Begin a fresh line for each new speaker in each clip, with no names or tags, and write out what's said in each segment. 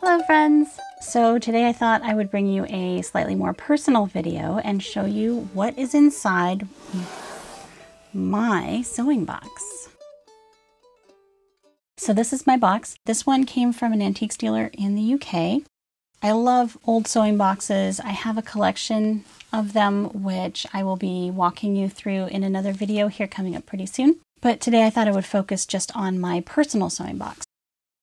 Hello friends! So today I thought I would bring you a slightly more personal video and show you what is inside my sewing box. So this is my box. This one came from an antique dealer in the UK. I love old sewing boxes. I have a collection of them which I will be walking you through in another video here coming up pretty soon. But today I thought I would focus just on my personal sewing box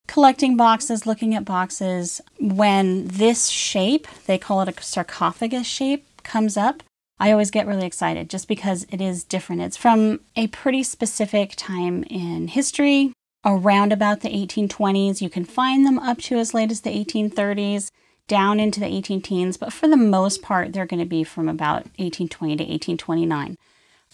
collecting boxes, looking at boxes, when this shape, they call it a sarcophagus shape, comes up, I always get really excited just because it is different. It's from a pretty specific time in history, around about the 1820s. You can find them up to as late as the 1830s, down into the 18 teens, but for the most part, they're going to be from about 1820 to 1829.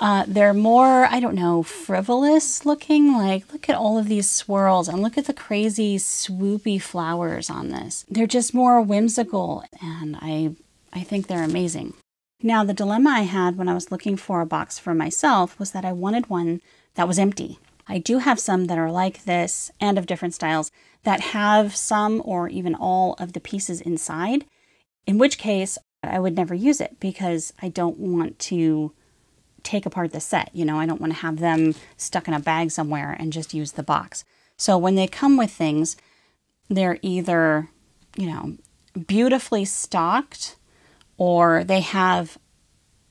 Uh, they're more, I don't know, frivolous looking. Like, look at all of these swirls and look at the crazy swoopy flowers on this. They're just more whimsical and I, I think they're amazing. Now, the dilemma I had when I was looking for a box for myself was that I wanted one that was empty. I do have some that are like this and of different styles that have some or even all of the pieces inside, in which case I would never use it because I don't want to take apart the set. You know, I don't want to have them stuck in a bag somewhere and just use the box. So when they come with things, they're either, you know, beautifully stocked or they have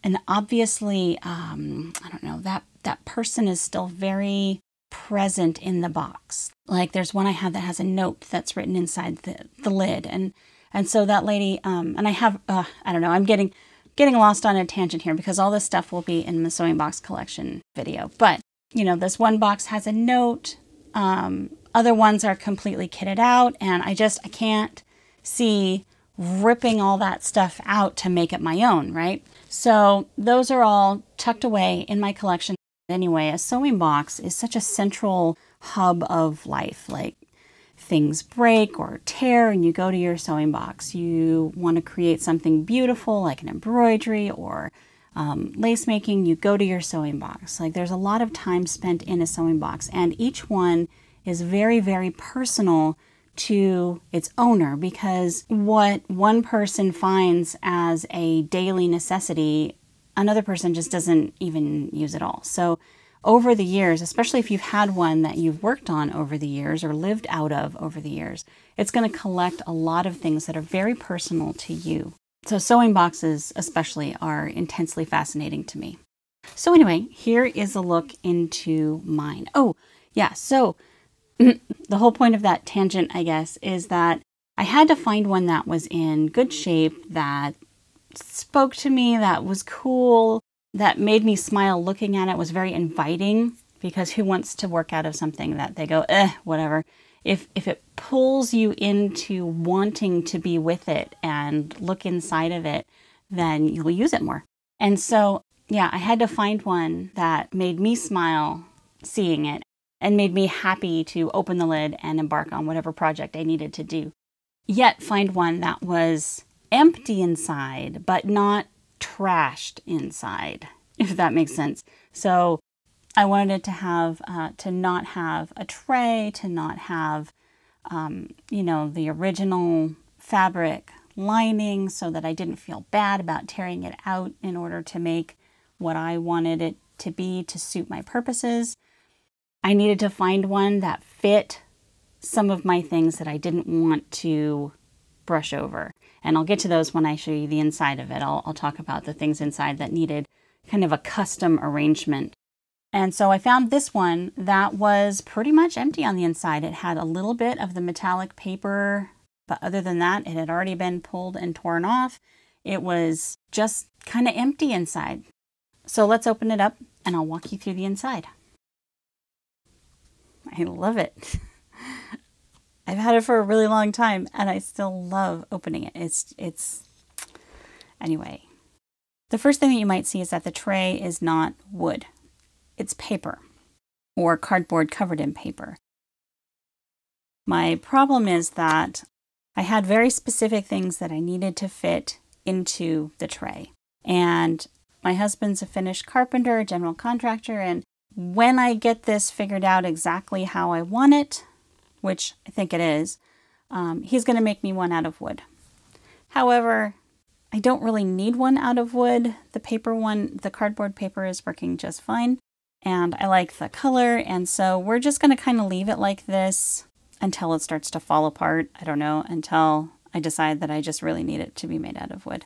an obviously, um, I don't know, that, that person is still very present in the box. Like there's one I have that has a note that's written inside the, the lid. And, and so that lady, um, and I have, uh, I don't know, I'm getting, getting lost on a tangent here because all this stuff will be in the sewing box collection video. But, you know, this one box has a note. Um, other ones are completely kitted out. And I just, I can't see ripping all that stuff out to make it my own, right? So those are all tucked away in my collection. Anyway, a sewing box is such a central hub of life. Like things break or tear and you go to your sewing box. You want to create something beautiful like an embroidery or um, lace making, you go to your sewing box. Like there's a lot of time spent in a sewing box, and each one is very, very personal to its owner because what one person finds as a daily necessity, another person just doesn't even use at all. So over the years, especially if you've had one that you've worked on over the years or lived out of over the years, it's going to collect a lot of things that are very personal to you. So, sewing boxes, especially, are intensely fascinating to me. So, anyway, here is a look into mine. Oh, yeah, so the whole point of that tangent, I guess, is that I had to find one that was in good shape, that spoke to me, that was cool, that made me smile looking at it was very inviting because who wants to work out of something that they go, eh, whatever. If, if it pulls you into wanting to be with it and look inside of it, then you'll use it more. And so, yeah, I had to find one that made me smile seeing it and made me happy to open the lid and embark on whatever project I needed to do. Yet find one that was empty inside, but not trashed inside, if that makes sense. So I wanted to have, uh, to not have a tray, to not have, um, you know, the original fabric lining so that I didn't feel bad about tearing it out in order to make what I wanted it to be to suit my purposes. I needed to find one that fit some of my things that I didn't want to brush over. And I'll get to those when I show you the inside of it. I'll, I'll talk about the things inside that needed kind of a custom arrangement. And so I found this one that was pretty much empty on the inside. It had a little bit of the metallic paper, but other than that, it had already been pulled and torn off. It was just kind of empty inside. So let's open it up and I'll walk you through the inside. I love it. I've had it for a really long time and I still love opening it. It's, it's, anyway. The first thing that you might see is that the tray is not wood, it's paper or cardboard covered in paper. My problem is that I had very specific things that I needed to fit into the tray. And my husband's a finished carpenter, general contractor, and when I get this figured out exactly how I want it, which I think it is, Um, he's going to make me one out of wood. However, I don't really need one out of wood. The paper one, the cardboard paper is working just fine. And I like the color. And so we're just going to kind of leave it like this until it starts to fall apart. I don't know, until I decide that I just really need it to be made out of wood.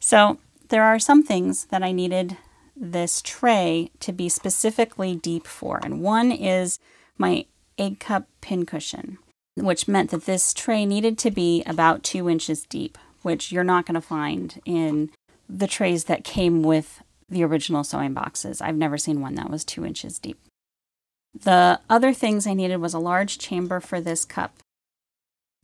So there are some things that I needed this tray to be specifically deep for. And one is my egg cup pincushion, which meant that this tray needed to be about two inches deep, which you're not going to find in the trays that came with the original sewing boxes. I've never seen one that was two inches deep. The other things I needed was a large chamber for this cup.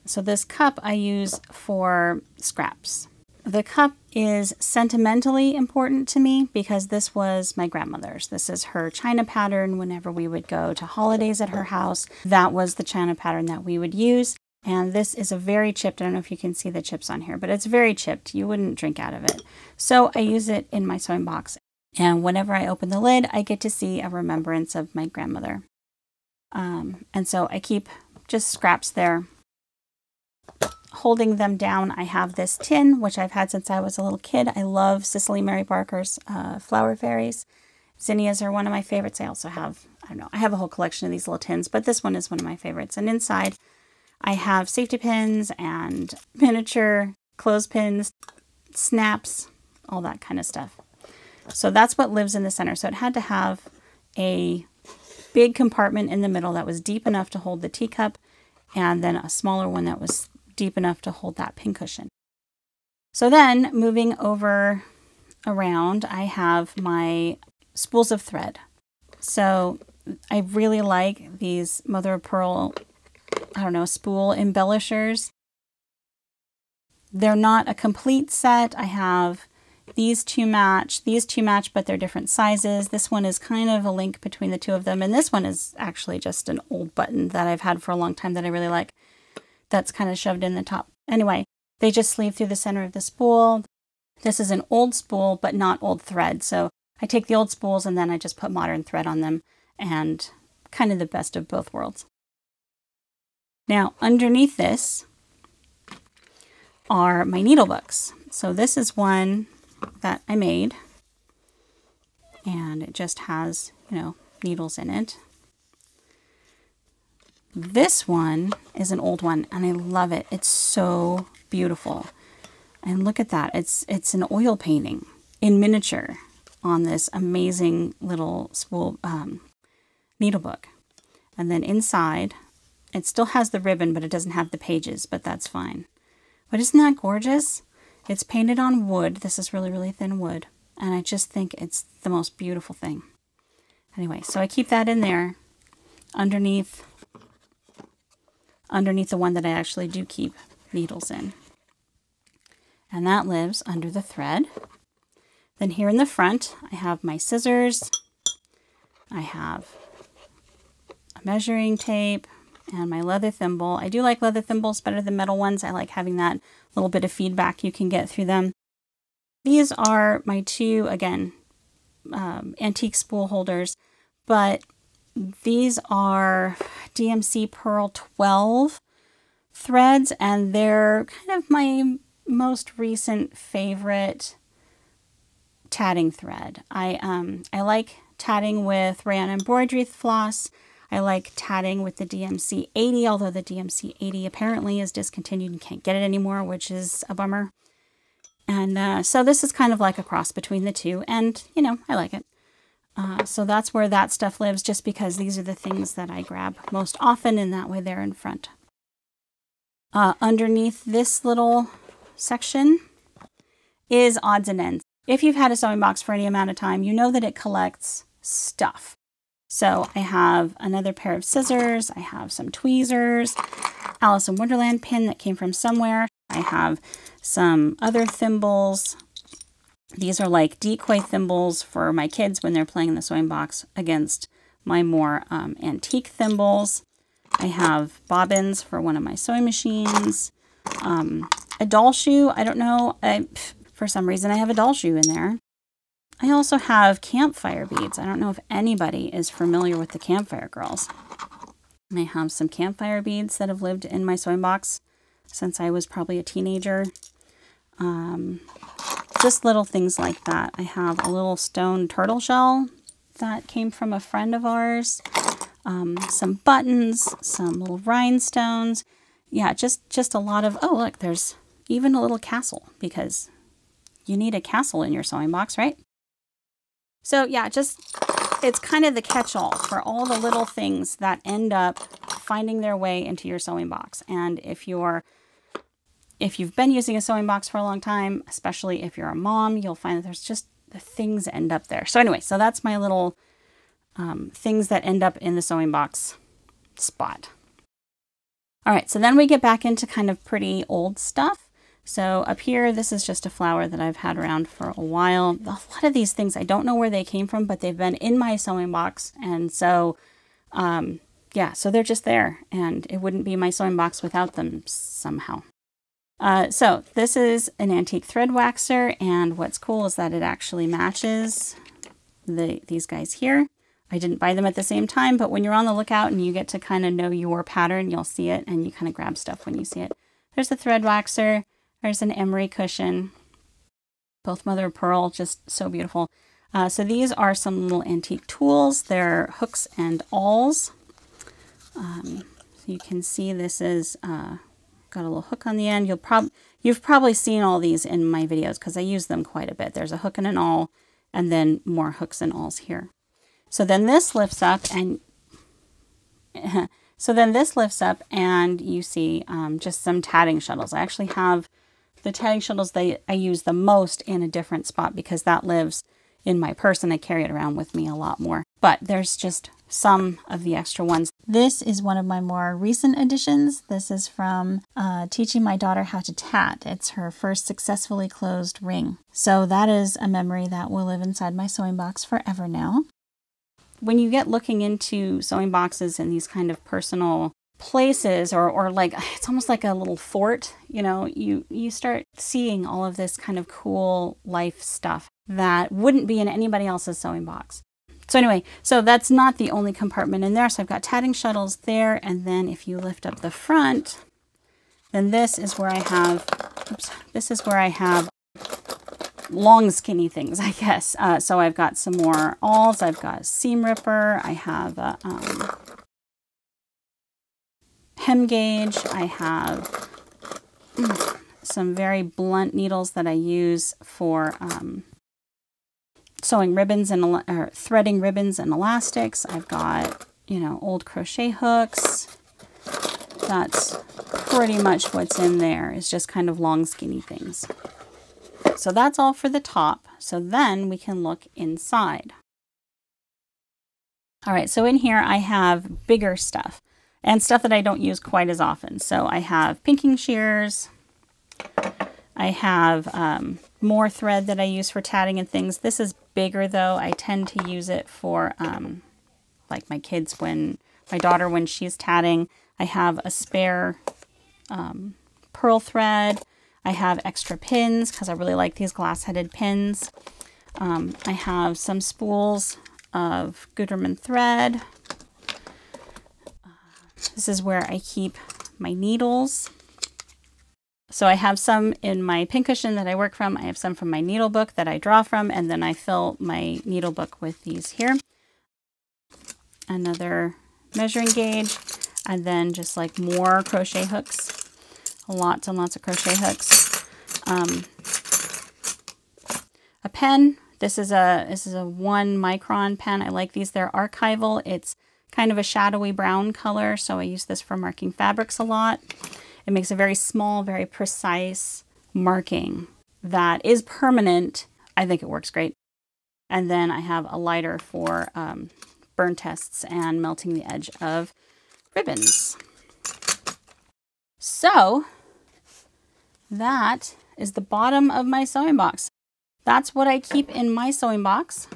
So this cup I use for scraps. The cup is sentimentally important to me because this was my grandmother's. This is her china pattern whenever we would go to holidays at her house. That was the china pattern that we would use. And this is a very chipped, I don't know if you can see the chips on here, but it's very chipped. You wouldn't drink out of it. So I use it in my sewing box. And whenever I open the lid, I get to see a remembrance of my grandmother. Um, and so I keep just scraps there holding them down, I have this tin, which I've had since I was a little kid. I love Cicely Mary Barker's uh, Flower Fairies. Zinnias are one of my favorites. I also have, I don't know, I have a whole collection of these little tins, but this one is one of my favorites. And inside, I have safety pins and miniature clothespins, snaps, all that kind of stuff. So that's what lives in the center. So it had to have a big compartment in the middle that was deep enough to hold the teacup and then a smaller one that was deep enough to hold that pincushion. So then moving over around, I have my spools of thread. So I really like these mother of pearl, I don't know, spool embellishers. They're not a complete set. I have these two match, these two match, but they're different sizes. This one is kind of a link between the two of them. And this one is actually just an old button that I've had for a long time that I really like that's kind of shoved in the top. Anyway, they just sleeve through the center of the spool. This is an old spool, but not old thread. So I take the old spools and then I just put modern thread on them and kind of the best of both worlds. Now, underneath this are my needle books. So this is one that I made and it just has, you know, needles in it. This one is an old one and I love it. It's so beautiful. And look at that. It's it's an oil painting in miniature on this amazing little spool um, needle book. And then inside, it still has the ribbon, but it doesn't have the pages, but that's fine. But isn't that gorgeous? It's painted on wood. This is really, really thin wood. And I just think it's the most beautiful thing. Anyway, so I keep that in there underneath underneath the one that I actually do keep needles in. And that lives under the thread. Then here in the front, I have my scissors. I have a measuring tape and my leather thimble. I do like leather thimbles better than metal ones. I like having that little bit of feedback you can get through them. These are my two, again, um, antique spool holders, but these are DMC Pearl 12 threads, and they're kind of my most recent favorite tatting thread. I um I like tatting with rayon embroidery floss. I like tatting with the DMC 80, although the DMC 80 apparently is discontinued and can't get it anymore, which is a bummer. And uh, so this is kind of like a cross between the two, and you know, I like it. Uh, so that's where that stuff lives, just because these are the things that I grab most often, and that way they're in front. Uh, underneath this little section is odds and ends. If you've had a sewing box for any amount of time, you know that it collects stuff. So I have another pair of scissors, I have some tweezers, Alice in Wonderland pin that came from somewhere. I have some other thimbles, these are like decoy thimbles for my kids when they're playing in the sewing box against my more um, antique thimbles. I have bobbins for one of my sewing machines. Um, a doll shoe. I don't know. I, for some reason, I have a doll shoe in there. I also have campfire beads. I don't know if anybody is familiar with the campfire girls. I have some campfire beads that have lived in my sewing box since I was probably a teenager. Um, just little things like that. I have a little stone turtle shell that came from a friend of ours. Um, some buttons, some little rhinestones. Yeah, just, just a lot of, oh, look, there's even a little castle because you need a castle in your sewing box, right? So yeah, just, it's kind of the catch-all for all the little things that end up finding their way into your sewing box. And if you're if you've been using a sewing box for a long time, especially if you're a mom, you'll find that there's just the things end up there. So anyway, so that's my little um, things that end up in the sewing box spot. All right, so then we get back into kind of pretty old stuff. So up here, this is just a flower that I've had around for a while. A lot of these things, I don't know where they came from, but they've been in my sewing box. And so, um, yeah, so they're just there. And it wouldn't be my sewing box without them somehow. Uh, so this is an antique thread waxer and what's cool is that it actually matches the these guys here. I didn't buy them at the same time, but when you're on the lookout and you get to kind of know your pattern, you'll see it and you kind of grab stuff when you see it. There's the thread waxer. There's an emery cushion. Both mother of pearl, just so beautiful. Uh, so these are some little antique tools. They're hooks and awls. Um, so you can see this is uh, got a little hook on the end. You'll prob you've probably seen all these in my videos because I use them quite a bit. There's a hook and an awl and then more hooks and awls here. So then this lifts up and so then this lifts up and you see um, just some tatting shuttles. I actually have the tatting shuttles that I use the most in a different spot because that lives in my purse and I carry it around with me a lot more. But there's just some of the extra ones. This is one of my more recent additions. This is from uh, teaching my daughter how to tat. It's her first successfully closed ring. So that is a memory that will live inside my sewing box forever now. When you get looking into sewing boxes and these kind of personal places or, or like it's almost like a little fort you know you you start seeing all of this kind of cool life stuff that wouldn't be in anybody else's sewing box so anyway, so that's not the only compartment in there. So I've got tatting shuttles there. And then if you lift up the front, then this is where I have, oops, this is where I have long skinny things, I guess. Uh, so I've got some more awls. I've got a seam ripper. I have a um, hem gauge. I have some very blunt needles that I use for um, sewing ribbons and or threading ribbons and elastics. I've got, you know, old crochet hooks. That's pretty much what's in there is just kind of long skinny things. So that's all for the top. So then we can look inside. All right, so in here I have bigger stuff and stuff that I don't use quite as often. So I have pinking shears. I have um, more thread that I use for tatting and things. This is bigger though. I tend to use it for um, like my kids when, my daughter when she's tatting. I have a spare um, pearl thread. I have extra pins because I really like these glass-headed pins. Um, I have some spools of Gutermann thread. This is where I keep my needles. So I have some in my pincushion that I work from. I have some from my needle book that I draw from, and then I fill my needle book with these here. Another measuring gauge, and then just like more crochet hooks. Lots and lots of crochet hooks. Um, a pen. This is a this is a one micron pen. I like these. They're archival. It's kind of a shadowy brown color, so I use this for marking fabrics a lot. It makes a very small, very precise marking that is permanent. I think it works great. And then I have a lighter for um, burn tests and melting the edge of ribbons. So that is the bottom of my sewing box. That's what I keep in my sewing box.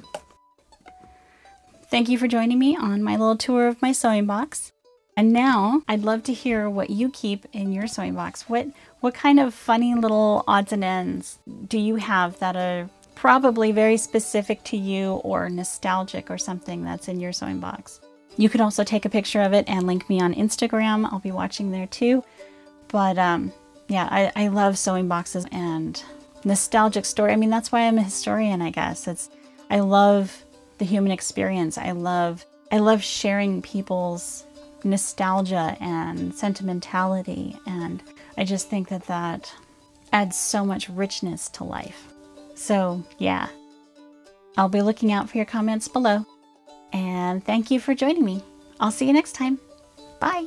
Thank you for joining me on my little tour of my sewing box. And now I'd love to hear what you keep in your sewing box. What what kind of funny little odds and ends do you have that are probably very specific to you or nostalgic or something that's in your sewing box? You could also take a picture of it and link me on Instagram. I'll be watching there too. But um, yeah, I, I love sewing boxes and nostalgic story. I mean, that's why I'm a historian, I guess. It's I love the human experience. I love I love sharing people's nostalgia and sentimentality and I just think that that adds so much richness to life. So, yeah. I'll be looking out for your comments below. And thank you for joining me. I'll see you next time. Bye.